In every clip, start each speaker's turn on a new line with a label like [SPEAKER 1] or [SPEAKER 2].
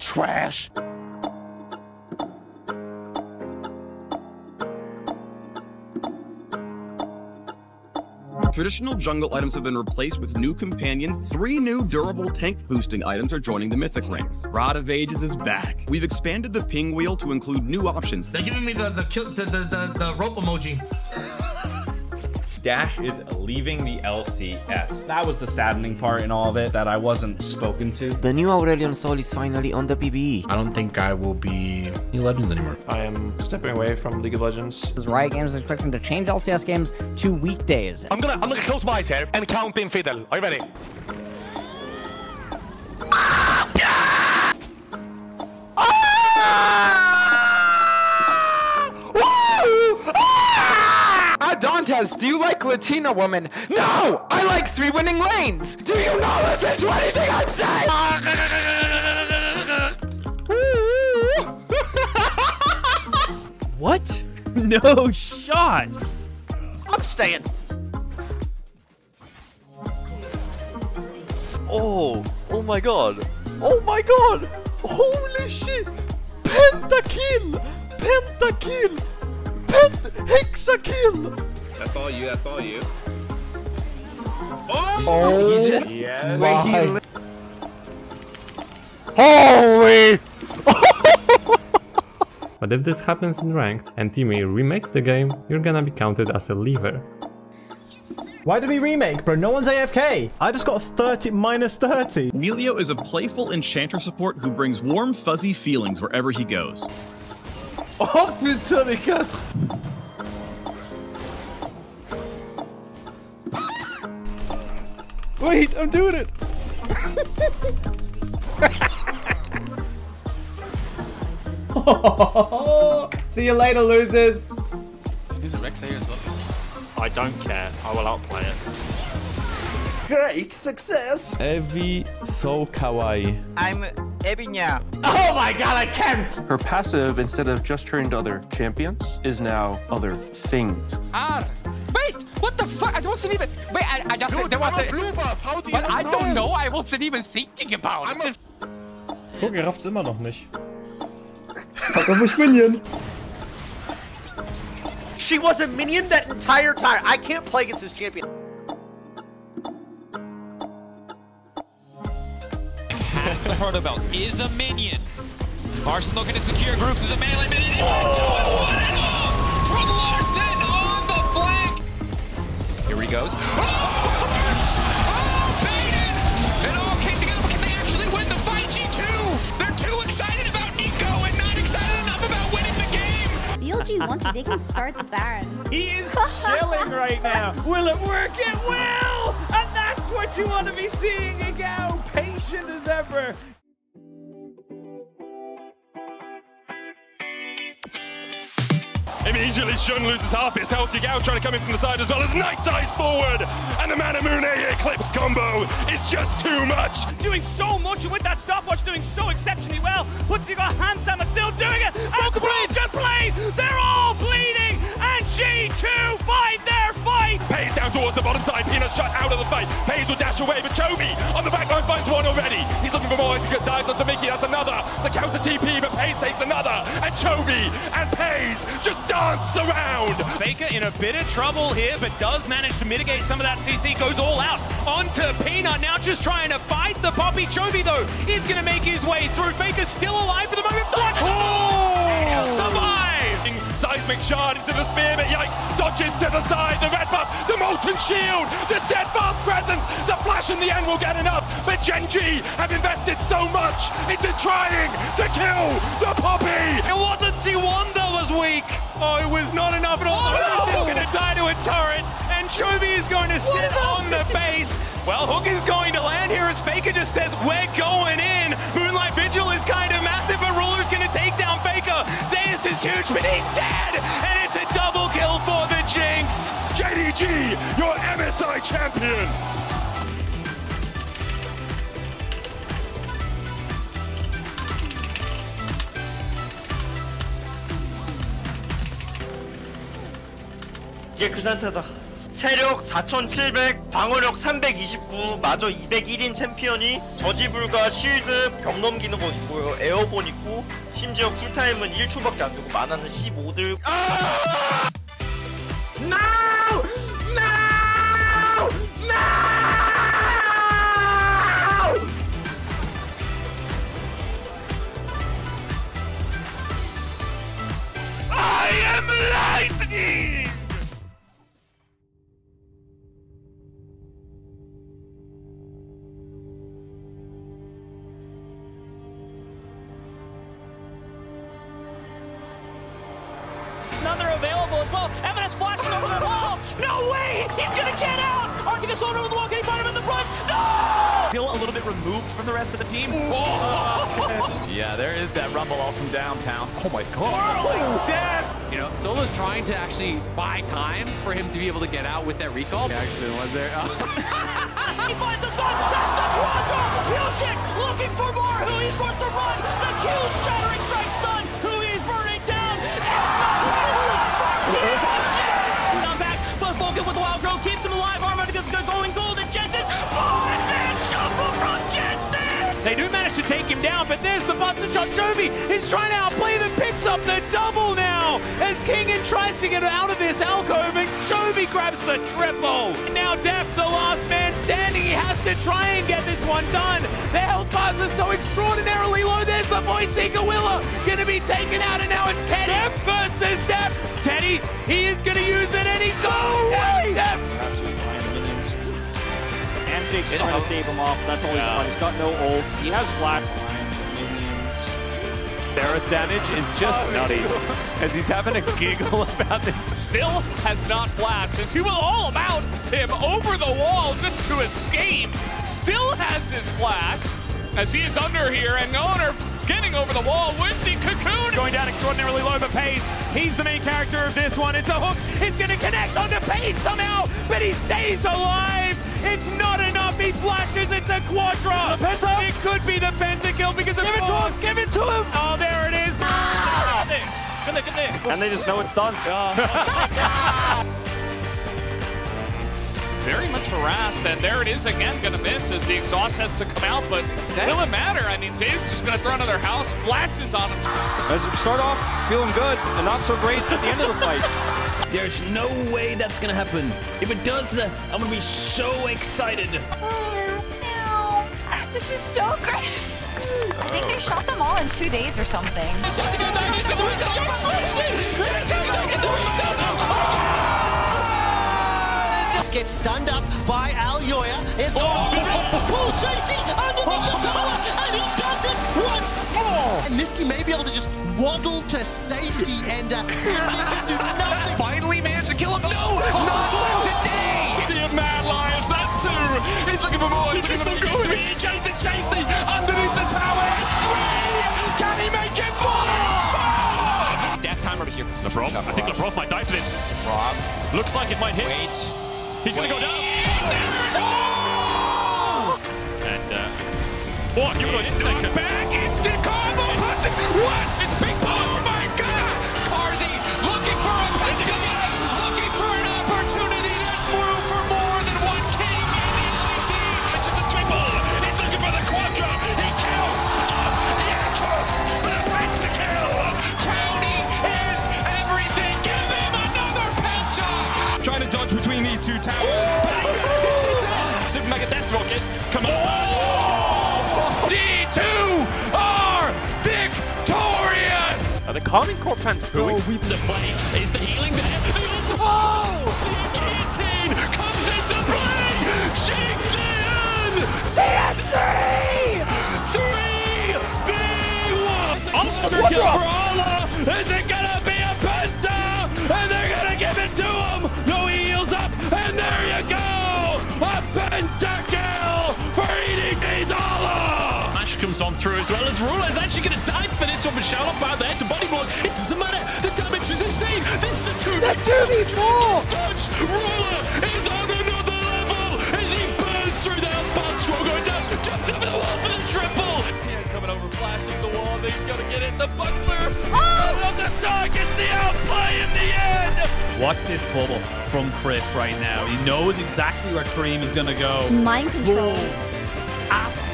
[SPEAKER 1] Trash.
[SPEAKER 2] Traditional jungle items have been replaced with new companions. Three new durable tank boosting items are joining the mythic ranks. Rod of Ages is back. We've expanded the ping wheel to include new options.
[SPEAKER 3] They're giving me the the the, the the the rope emoji.
[SPEAKER 4] Dash is leaving the LCS.
[SPEAKER 5] That was the saddening part in all of it, that I wasn't spoken to.
[SPEAKER 6] The new Aurelion Sol is finally on the PBE.
[SPEAKER 7] I don't think I will be New Legends anymore.
[SPEAKER 8] I am stepping away from League of Legends.
[SPEAKER 9] Riot Games is expecting to change LCS games to weekdays.
[SPEAKER 10] I'm gonna I'm gonna close my eyes here and count in fiddle. Are you ready? Ah!
[SPEAKER 11] Dantes, do you like Latina women? No! I like three winning lanes! Do you not listen to anything I
[SPEAKER 12] say? what? No shot!
[SPEAKER 1] I'm staying.
[SPEAKER 13] Oh, oh my god. Oh my god! Holy shit! Pentakill! Pentakill! Pent Hexakill!
[SPEAKER 4] That's all you, that's all you.
[SPEAKER 1] Oh! oh
[SPEAKER 4] Jesus. Yes.
[SPEAKER 1] My.
[SPEAKER 10] Holy!
[SPEAKER 14] but if this happens in ranked and teammate remakes the game, you're gonna be counted as a leaver.
[SPEAKER 15] Why did we remake, bro? No one's AFK. I just got 30 minus 30.
[SPEAKER 2] Emilio is a playful enchanter support who brings warm, fuzzy feelings wherever he goes.
[SPEAKER 16] Oh putain les quatre
[SPEAKER 1] Wait, I'm doing it!
[SPEAKER 5] See you later, losers!
[SPEAKER 17] Who's a Rex here as well?
[SPEAKER 10] I don't care. I will outplay it.
[SPEAKER 1] Great success!
[SPEAKER 18] Evie so kawaii.
[SPEAKER 19] I'm Ebinya.
[SPEAKER 5] Oh my god, I can't!
[SPEAKER 8] Her passive, instead of just turning to other champions, is now other things.
[SPEAKER 12] Ah! Wait! What the fuck? I wasn't even. Wait, I, I just.
[SPEAKER 10] Dude,
[SPEAKER 12] there was
[SPEAKER 10] I'm
[SPEAKER 12] a.
[SPEAKER 10] a blue buff. How do you
[SPEAKER 12] But I
[SPEAKER 10] know?
[SPEAKER 12] don't know. I wasn't even thinking about
[SPEAKER 10] I'm
[SPEAKER 12] it.
[SPEAKER 15] Guck, er rafft's immer noch nicht.
[SPEAKER 1] Hat er mich Minion? She was a minion that entire time. I can't play against this champion.
[SPEAKER 17] Has the heart about is a minion. Larssen looking to secure groups as a melee minion. Oh, two and one and oh, from Larssen on the flank. Here he goes. Oh, oh, oh baited! It all came together, but can they actually win the fight, G2? They're too excited about Neeko and not excited enough about winning the game.
[SPEAKER 20] BLG wants it, they can start the Baron.
[SPEAKER 15] He is chilling right now. Will it work? It will! And that's what you want to be seeing again. Patient as ever.
[SPEAKER 21] Immediately, Xun loses half his health. Yagao trying to come in from the side as well as Knight dies forward. And the Manamune Eclipse combo is just too much.
[SPEAKER 15] Doing so much and with that stopwatch doing so exceptionally well. But you got Hansama still doing it. And BrokenBlade. They're all bleeding. And G2 find their fight.
[SPEAKER 21] Peyz down towards the bottom side. Peanut shut out of the fight. Peyz will dash away, but Chovy on the back line finds one already. He's looking for more he dives onto Mickey. That's another. The counter TP, but Peyz takes another. And Chovy and Peyz just dance around.
[SPEAKER 22] Faker in a bit of trouble here, but does manage to mitigate some of that CC. Goes all out onto Peanut. Now just trying to fight the Poppy. Chovy, though, is going to make his way through. Faker's still alive for the moment.
[SPEAKER 21] Seismic shard into the spear, but Yike dodges to the side. The red buff, the molten shield, the steadfast presence, the flash in the end will get enough. But Gen.G have invested so much into trying to kill the Poppy.
[SPEAKER 22] It wasn't T1 that was weak. Oh, it was not enough at all.
[SPEAKER 1] Oh, no!
[SPEAKER 22] She's going to die to a turret, and Chovy is going to sit on the base. Well, Hook is going to land here as Faker just says, we're going in. Moonlight Vigil is kind of massive, Richmond. He's dead! And it's a double kill for the Jinx!
[SPEAKER 21] JDG, your MSI champions!
[SPEAKER 16] Gekusanta
[SPEAKER 23] 체력 4700, 방어력 329, 마저 201인 챔피언이 저지불과 실드, 병 넘기는 거 있고요. 에어본 있고, 심지어 쿨타임은 1초밖에 안 되고, 만화는 15들. 아!
[SPEAKER 15] No! The rest of the team.
[SPEAKER 24] Yeah, there is that rumble all from downtown. Oh my god.
[SPEAKER 15] Whirling death!
[SPEAKER 25] You know, Solo's trying to actually buy time for him to be able to get out with that recall.
[SPEAKER 24] Actually, was there?
[SPEAKER 15] he finds the sun. That's the quadra. Kyoshin looking for more. Who he's forced to run. The Q's shattering strike stun. Who he's burning down. It's the Kyoshin. Now back, but Vulcan with the wild growth him down, but there's the Buster shot. Chovy is trying to outplay them, picks up the double now as Kingen tries to get out of this alcove, and Chovy grabs the triple. And Now Deft, the last man standing, he has to try and get this one done. The health bars are so extraordinarily low. There's the Void Seeker Willa gonna be taken out, and now it's Teddy Deft versus Deft. Teddy, he is gonna use it, and he goes. Deft, Deft.
[SPEAKER 22] And Jake's trying to stave him off. That's all he's got. He's got no ult. He has flash.
[SPEAKER 26] Barrett damage is just oh, nutty as he's having a giggle about this.
[SPEAKER 15] Still has not flashed as he was all about him over the wall just to escape. Still has his flash as he is under here and Oner getting over the wall with the cocoon. Going down extraordinarily low, but Peyz, he's the main character of this one. It's a hook. It's going to connect onto Peyz somehow, but he stays alive. It's not enough. He flashes. It's a quadra. It could be the pentakill because of Give it to him. Give it to him. Oh, there it is.
[SPEAKER 22] And they just know it's done.
[SPEAKER 15] Oh, oh, oh, very much harassed, and there it is again, gonna miss as the exhaust has to come out, but will it matter? I mean, Dave's just gonna throw another house, flashes on him.
[SPEAKER 10] As we start off feeling good and not so great at the end of the fight.
[SPEAKER 27] There's no way that's gonna happen. If it does, uh, I'm gonna be so excited.
[SPEAKER 28] This is so great. I think they shot them all in two days or something.
[SPEAKER 17] Jessica, don't get the result. You flushed it. Jessica, don't get the result.
[SPEAKER 29] Gets stunned up by Al Yoya. Is oh. pulls Tracy underneath the tower, and he does it once more. And Miski may be able to just waddle to safety, and uh, can do nothing.
[SPEAKER 17] Finally managed to kill him. No, not today. Dear Mad Lions, that's two. He's looking for more. He's looking for more. Three. Chases Chasey underneath the tower. It's three. Can he make it four? It's four.
[SPEAKER 15] Death time over here comes Lebrov. I think Lebrov might die for this.
[SPEAKER 24] Rob.
[SPEAKER 15] Looks like it might hit.
[SPEAKER 24] Wait.
[SPEAKER 15] He's gonna go down. Oh, give it an instant
[SPEAKER 17] back. Instant combo. Puts it. What? It's big ball. Oh my God.
[SPEAKER 21] Looking for a penta. Looking for an opportunity. There's room for more than one king in the LEC.
[SPEAKER 17] It's just a triple. He's looking for the quadra. He counts up Yakos for the pentakill.
[SPEAKER 21] Crowny is everything. Give him another penta.
[SPEAKER 17] Trying to dodge between these two towers. Super Mega Death Rocket. Come on. Victorious.
[SPEAKER 22] Are the Calming Corps fans booing?
[SPEAKER 17] The play is the
[SPEAKER 26] through as well as Ruler is actually going to die for this one, but Charlotte out there to body block. It doesn't matter. The damage is insane. This is a 2
[SPEAKER 15] The 2v4.
[SPEAKER 17] Touch. Ruler is on another level as he burns through that box. Roll going down. Jumped over the wall for the triple. Tian coming over, flashing the wall. He's going to get it. The buckler. Oh! Of the shot gets the outplay in the end.
[SPEAKER 28] Watch this bubble from Chris right now. He knows exactly where Kareem is going to go.
[SPEAKER 30] Mind control.
[SPEAKER 28] Boom.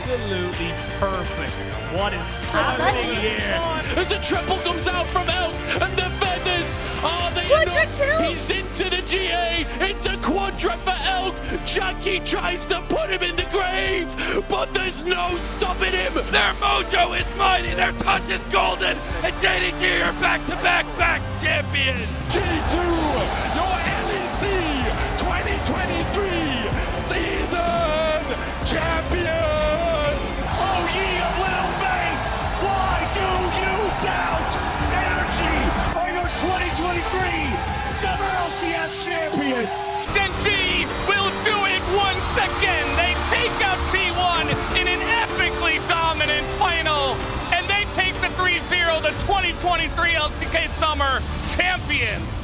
[SPEAKER 28] Absolutely perfect. What is happening here?
[SPEAKER 17] As a triple comes out from Elk and the feathers. Oh, they he's into the GA. It's a quadra for Elk. Jackie tries to put him in the grave, but there's no stopping him. Their mojo is mighty. Their touch is golden. And JDG are back-to-back back champions.
[SPEAKER 26] G2, your LEC 2023 season champion!
[SPEAKER 17] 2023 Summer LCS champions.
[SPEAKER 26] Gen.G will do it once again. They take out T1 in an epically dominant final, and they take the 3-0, the 2023 LCK Summer champions.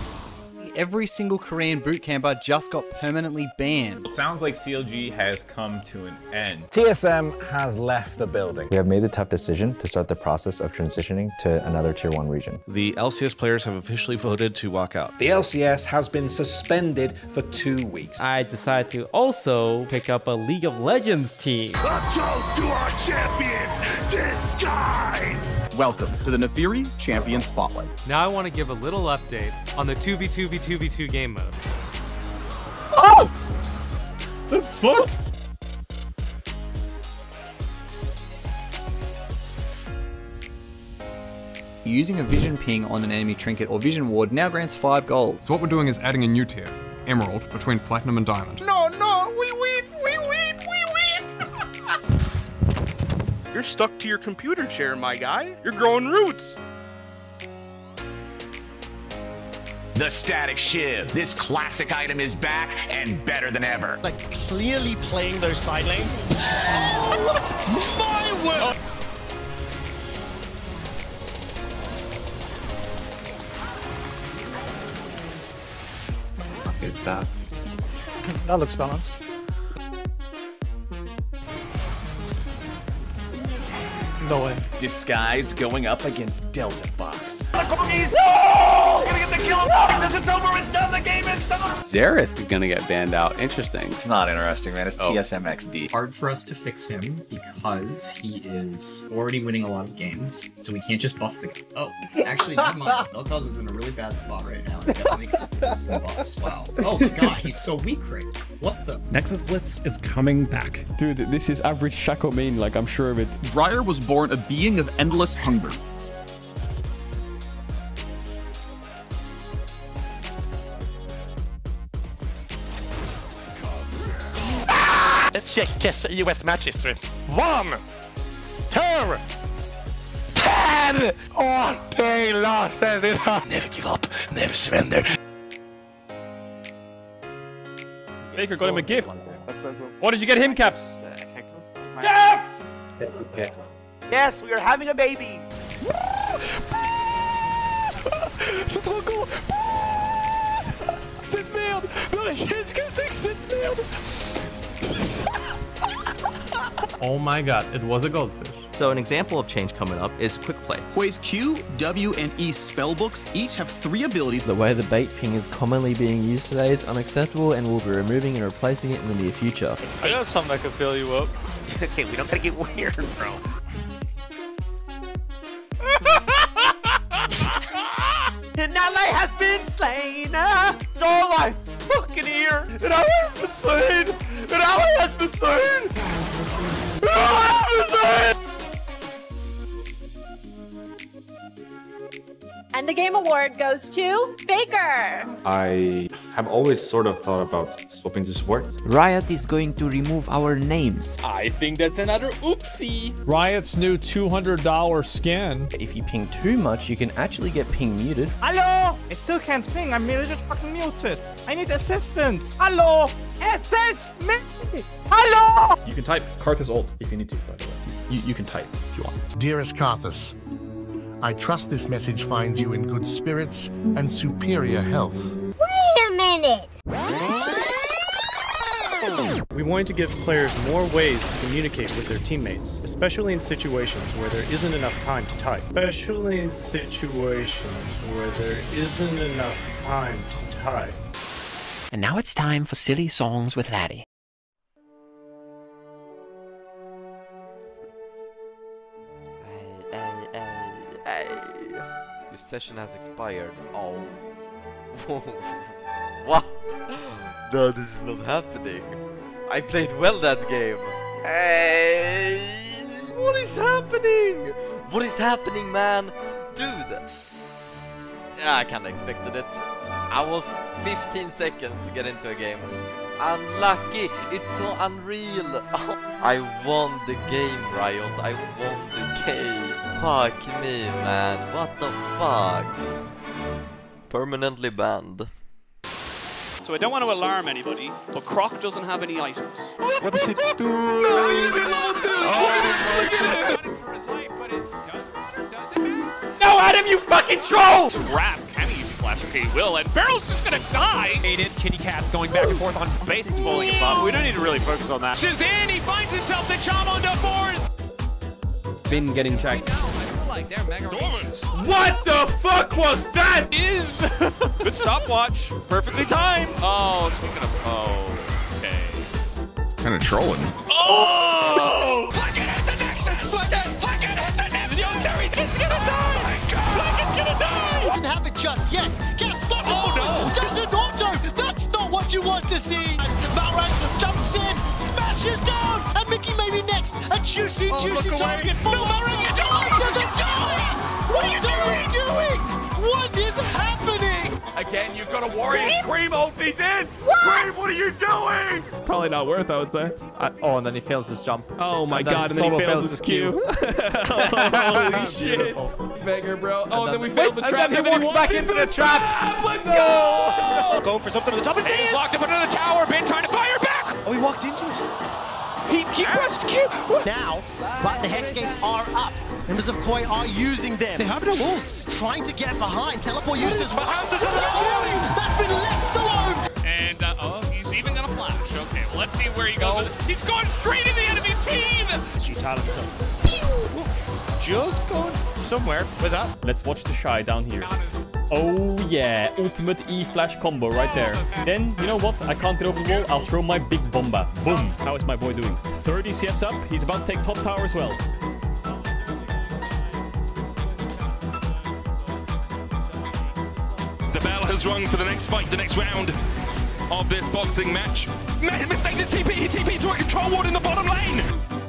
[SPEAKER 31] Every single Korean bootcamper just got permanently banned.
[SPEAKER 32] It sounds like CLG has come to an end.
[SPEAKER 33] TSM has left the building.
[SPEAKER 34] We have made the tough decision to start the process of transitioning to another tier 1 region.
[SPEAKER 35] The LCS players have officially voted to walk out.
[SPEAKER 33] The LCS has been suspended for two weeks.
[SPEAKER 36] I decided to also pick up a League of Legends team.
[SPEAKER 26] A toast to our champions, disguised.
[SPEAKER 2] Welcome to the Naafiri Champion Spotlight.
[SPEAKER 37] Now I want to give a little update on the 2v2v2v2 game mode.
[SPEAKER 2] Oh! The fuck?
[SPEAKER 31] Using a vision ping on an enemy trinket or vision ward now grants 5 gold.
[SPEAKER 38] So what we're doing is adding a new tier, Emerald, between Platinum and Diamond.
[SPEAKER 39] No, no, You're stuck to your computer chair, my guy. You're growing roots.
[SPEAKER 40] The Static Shiv. This classic item is back and better than ever.
[SPEAKER 29] Like clearly playing those side lanes. my word!
[SPEAKER 34] Good stuff.
[SPEAKER 41] That looks balanced.
[SPEAKER 42] Disguised going up against Delta Fox.
[SPEAKER 26] Cookies! No! Gonna get the kill! Because it's over, it's done, the game is done!
[SPEAKER 43] Xerath gonna get banned out. Interesting.
[SPEAKER 44] It's not interesting, man. It's
[SPEAKER 43] Oh.
[SPEAKER 44] TSMXD.
[SPEAKER 45] hard for us to fix him because he is already winning a lot of games, so we can't just buff the guy. Oh, actually, never mind. Vel'Koz is in a really bad spot right now. Definitely could just boost some buffs. Wow. Oh my god, he's so weak right now. What the?
[SPEAKER 46] Nexus Blitz is coming back.
[SPEAKER 18] Dude, this is average Shaco main, like I'm sure of it.
[SPEAKER 2] Briar was born a being of endless hunger.
[SPEAKER 39] Let's check Kes US match history. One, two, ten! All day losses in Never give up, never surrender.
[SPEAKER 14] Faker got him a gift.
[SPEAKER 1] That's so cool.
[SPEAKER 14] What did you get him, Caps?
[SPEAKER 1] Caps! Yes, we are having a baby.
[SPEAKER 26] C'est trop con! Cette merde! Non, mais qu'est-ce que c'est que cette merde?
[SPEAKER 14] Oh my god, it was a goldfish.
[SPEAKER 47] So an example of change coming up is quick play.
[SPEAKER 2] Hwei's Q, W, and E spellbooks each have three abilities.
[SPEAKER 36] The way the bait ping is commonly being used today is unacceptable and we'll be removing and replacing it in the near future.
[SPEAKER 14] I got something that can fill you up.
[SPEAKER 1] okay, we don't gotta get weird, bro. And ally has been slain. Uh, it's all I fucking hear. And ally has been slain. And ally has been slain. And ally has been slain.
[SPEAKER 48] And the game award goes to Faker.
[SPEAKER 49] I have always sort of thought about swapping to support.
[SPEAKER 36] Riot is going to remove our names.
[SPEAKER 14] I think that's another oopsie.
[SPEAKER 28] Riot's new $200 skin.
[SPEAKER 36] If you ping too much, you can actually get ping muted.
[SPEAKER 50] Hello? I still can't ping. I'm literally fucking muted. I need assistance. Hello? Assist me. Hello?
[SPEAKER 32] You can type Karthus ult if you need to, by the way. You, you can type if you want.
[SPEAKER 51] Dearest Karthus, I trust this message finds you in good spirits and superior health.
[SPEAKER 30] Wait a minute.
[SPEAKER 52] We wanted to give players more ways to communicate with their teammates, especially in situations where there isn't enough time to type. Especially in situations where there isn't enough time to type.
[SPEAKER 6] And now it's time for silly songs with Laddie.
[SPEAKER 53] Your session has expired. Oh. what? No, this is not happening. I played well that game. Hey! What is happening? What is happening, man? Dude! I kinda expected it. I was 15 seconds to get into a game. Unlucky! It's so unreal! I won the game, Riot. I won the game. Fuck me, man. What the fuck? Permanently banned.
[SPEAKER 26] So I don't want to alarm anybody, but Croc doesn't have any items.
[SPEAKER 10] What does he do?
[SPEAKER 26] No, you did oh No, Adam, you fucking troll! Grab can easy flash P will, and Barrel's just gonna die! Aided, Kitty Cat's going back and forth on base, it's falling above. We don't need to really focus on that. Shazam, he finds himself the Chamo on the forest!
[SPEAKER 18] Been getting checked.
[SPEAKER 26] What the fuck was that? Is good stopwatch, perfectly timed. Oh, speaking of, oh, okay.
[SPEAKER 38] Kind of trolling.
[SPEAKER 26] Oh! Fucking hit the next! It's fucking, fucking hit the next! Yo, Series, it's gonna die! Oh fuck, it's gonna die!
[SPEAKER 29] Doesn't have it just yet. Get flushed oh, no. Does an auto. That's not what you want to see. Valorant jumps in, smashes down, and Mickey maybe next. A juicy,
[SPEAKER 10] Oh,
[SPEAKER 29] juicy
[SPEAKER 10] look away.
[SPEAKER 29] target for
[SPEAKER 10] No,
[SPEAKER 29] Valorant.
[SPEAKER 10] you
[SPEAKER 29] die! No, die! What are you doing? What is happening?
[SPEAKER 26] Again, you've got a Warriors Cream ult, he's in! Cream, what are you doing?
[SPEAKER 18] Probably not worth, I would say.
[SPEAKER 17] oh, and then he fails his jump.
[SPEAKER 18] Oh my
[SPEAKER 17] And
[SPEAKER 18] god, and then he fails
[SPEAKER 17] fails
[SPEAKER 18] his
[SPEAKER 17] his
[SPEAKER 18] Q. Holy shit. Beggar, bro. Oh, and then we failed the
[SPEAKER 17] and
[SPEAKER 18] trap.
[SPEAKER 17] then he walks back into the trap.
[SPEAKER 26] Ah, let's go!
[SPEAKER 10] Going for something at the top. It's
[SPEAKER 26] He's locked up under the tower, Ben trying to fire back!
[SPEAKER 10] Oh, he walked into it. He, he pressed Q.
[SPEAKER 29] Now, but the Hex Gates are up. Members of Koi are using them.
[SPEAKER 10] They have no ults.
[SPEAKER 29] Trying to get behind. Teleport users.
[SPEAKER 10] Hans is alone.
[SPEAKER 29] That's been left alone.
[SPEAKER 26] And, uh, oh, he's even gonna flash. Okay, well, let's see where he goes. He's going straight in the enemy team!
[SPEAKER 10] She talent Just going somewhere with that.
[SPEAKER 18] Let's watch the Shy down here. Oh yeah, ultimate E flash combo right there. Then, you know what? I can't get over the wall. I'll throw my big bomba. Boom. How is my boy doing? 30 CS up. He's about to take top tower as well.
[SPEAKER 26] The bell has rung for the next fight, the next round of this boxing match. Ma- Mistake to TP, TP to a control ward in the bottom lane!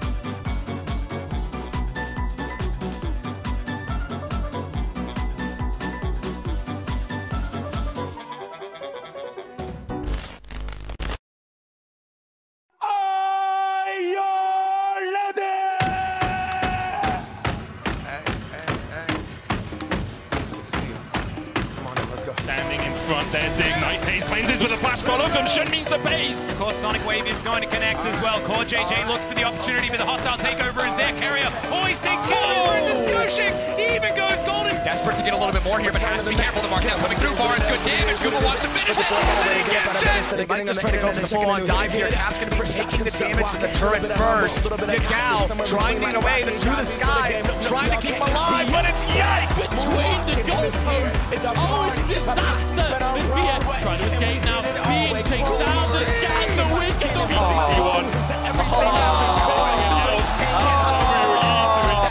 [SPEAKER 26] Coming through far is good damage. Google wants to finish it. He gets it.
[SPEAKER 22] They might just try to go for the full-on dive here. Cap's going to be taking the damage from the turret first. Gal trying to get away to the skies, trying to keep him alive, but it's yikes!
[SPEAKER 45] Between the goalposts. Oh, it's disaster. It's Bien trying to escape now. Bien takes down the sky. So wicked. The BTT1.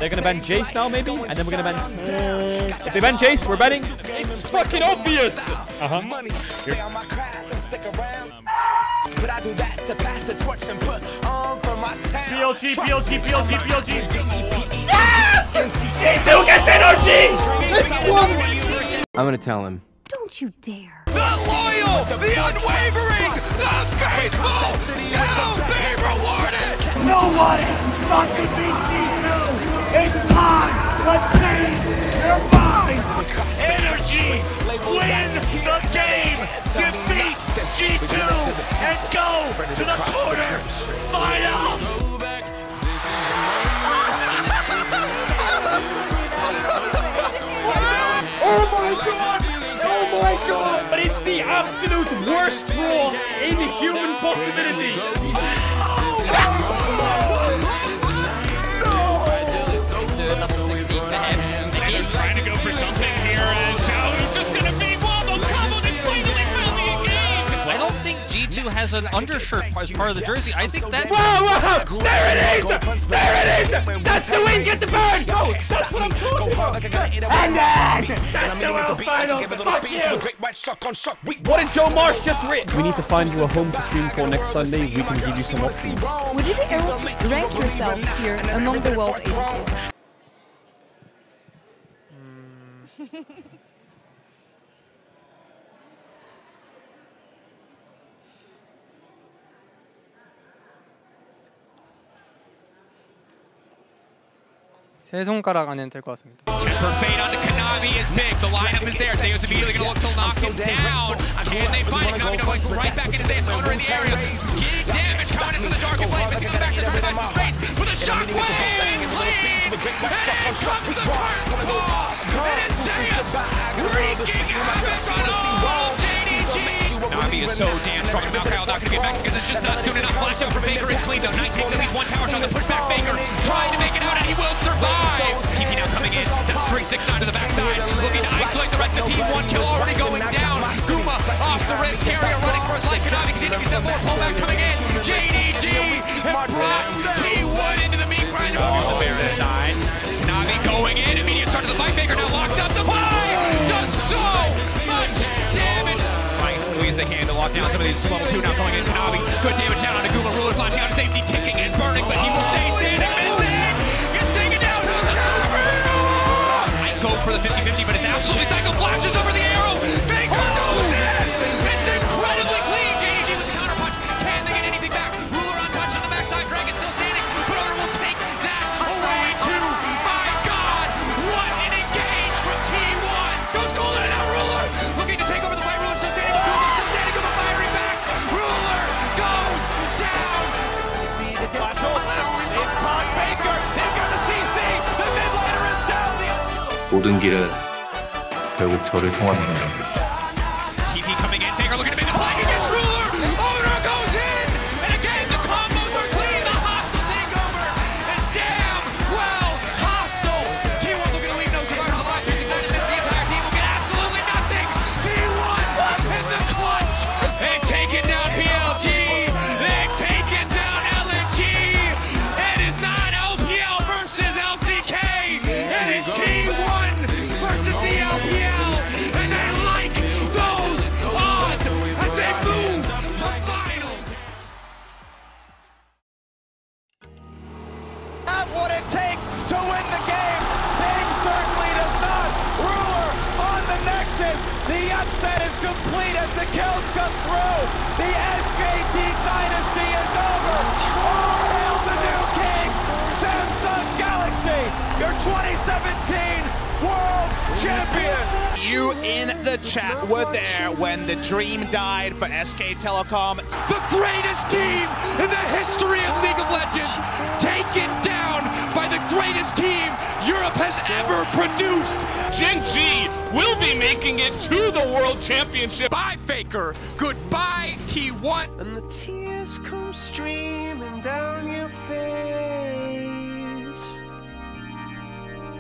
[SPEAKER 18] They're gonna ban Jace now, maybe? And then we're gonna ban... Uh, if they ban Jace, we're betting. It's fucking obvious! Uh-huh.
[SPEAKER 22] But I do that to pass the torch and put on for my town.
[SPEAKER 26] PLG, PLG, PLG, PLG.
[SPEAKER 22] Yes!
[SPEAKER 26] G2 gets energy!
[SPEAKER 36] I'm gonna tell him.
[SPEAKER 28] Don't you dare.
[SPEAKER 22] The loyal, the unwavering, the faithful shall be rewarded.
[SPEAKER 26] Nobody fucking beat G2! It's time to change your mind! mind, energy, win the game, defeat G2, and go to the quarter final.
[SPEAKER 18] oh my god! Oh my god! But it's the absolute worst rule in human possibility! Oh. No.
[SPEAKER 24] Another 16 for him
[SPEAKER 26] trying to go for something here. Is oh, just going to
[SPEAKER 17] be wobbled, cobbled, and finally found the engage.
[SPEAKER 24] I don't think G2
[SPEAKER 45] has an undershirt as part of the jersey. I think that.
[SPEAKER 18] Whoa, whoa! There it is! There it is! That's the win! Get the burn! Go! That's what I'm talking about! And then!
[SPEAKER 15] What did Joe Marsh just write? We need to find you a home to stream for next Sunday. We can give you some options.
[SPEAKER 28] Would you be able to rank yourself here among the world's agencies?
[SPEAKER 54] 세 손가락 안에는 될 것 같습니다.
[SPEAKER 24] Temper fade onto Kanavi is big. The lineup is there. Zeus immediately going to look to knock him down. Can they find it? Kanavi going right back into Zeus. Owner in the area. Getting damage coming in from the dark and blade. But going back to the back of space with a shockwave. It's clean. And from the first ball. And it's Navi is so damn strong. Now Kyle not going to get back because it's just not soon enough. Flash out for Faker is cleaned up. Knight takes at least one tower shot. The pushback Faker trying to make it out and he will survive. TP now coming in. That's 3-6-9 to the backside. Looking to isolate the rest of Team 1. Kill already going down. Guma off the rims. Keria running for his life. Kanavi continuing to step forward. Pullback coming in. JDG and brought T1 into the meat grinder. On the Baron side. Navi going in. Immediate start to the fight. Faker now locked up. The play as they can to lock down some of these level 2 now going in. Kanavi, Good damage down onto Guma. Ruler flashing out of safety. Ticking and burning, but he will stay standing. Missing. Gets taken down. Might go for the 50-50, but it's absolutely cycle flashes over the
[SPEAKER 55] 모든 길은 결국 저를
[SPEAKER 24] in. Baker in the
[SPEAKER 17] chat were there when the dream died for SK Telecom.
[SPEAKER 24] The greatest team in the history of League of Legends, taken down by the greatest team Europe has ever produced.
[SPEAKER 26] Gen G will be making it to the World Championship.
[SPEAKER 24] Bye, Faker. Goodbye, T1.
[SPEAKER 18] And the tears come streaming down your face.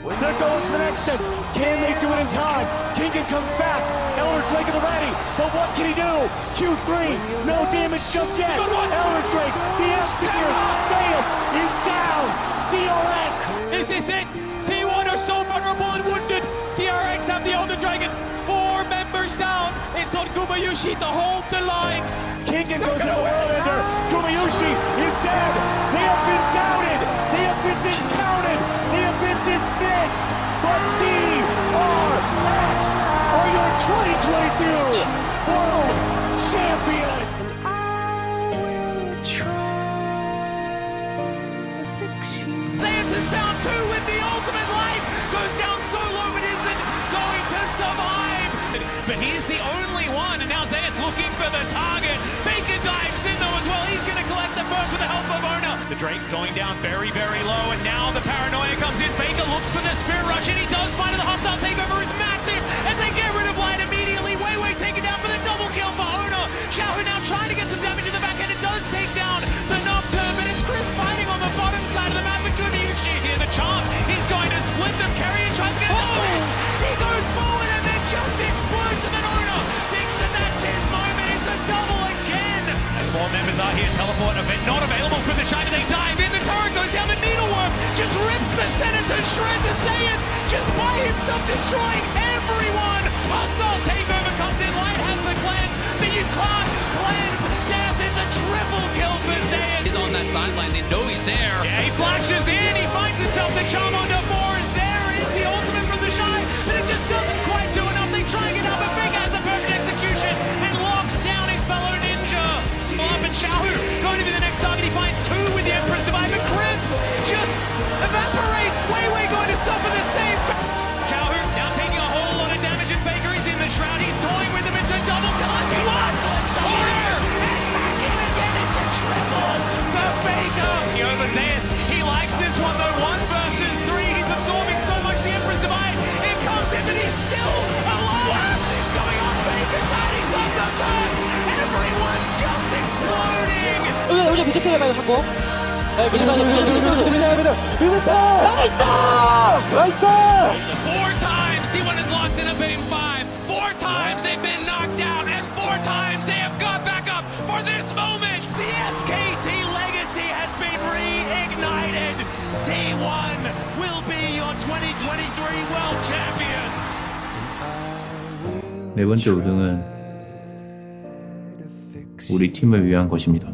[SPEAKER 22] They're going to the next step. Can they do it in time? Kingen comes back. Elder Drake in the ready. But what can he do? Q3. No damage just yet. Elder Drake. The F spear. Failed. He's down. DRX.
[SPEAKER 15] This Is it? T1 are so vulnerable and wounded. DRX have the Elder Dragon. Four members down. It's on Gumayushi to hold the line.
[SPEAKER 22] Kingen goes to the Whirlander. Ah! Gumayushi is dead. They have been doubted. They have been discounted. Dismissed. But DRX are your 2022 World Champion.
[SPEAKER 24] The Drake going down very, very low, and now the paranoia comes in. Faker looks for the spear rush, and he does find it. The hostile takeover is massive as they get rid of Light immediately. Wei Wei taken down for the double kill for Oner. Xiaohu now trying to get some damage in the back end. It does take down the Nocturne, but it's Chris fighting on the bottom side of the map. And Gumayushi here, the champ. He's going to split them. Keria tries to get oh! He goes forward
[SPEAKER 15] Four members are here. Teleport event not available for the but they dive in. The turret goes down. The needlework just rips the center to shreds. And Zeus just by himself destroying everyone. Hostile takeover comes in. Light has the cleanse, but you can't cleanse death. It's a triple kill for Zeus.
[SPEAKER 24] He's on that sideline. They know he's there.
[SPEAKER 15] Yeah, he flashes in. He finds himself. The 4 is
[SPEAKER 56] 밑에 해봐요 하고. 네, 밑에 가자, 밑에, 밑에, 밑에, 밑에, 밑에, 밑에. 나이스! 나이스!
[SPEAKER 15] Four times T1 has lost in a game five. Four times they've been knocked out, and four times they have got back up for this moment. The SKT legacy has been reignited. T1 will be your 2023 world champions.
[SPEAKER 55] 네 번째 우승은 우리 팀을 위한 것입니다.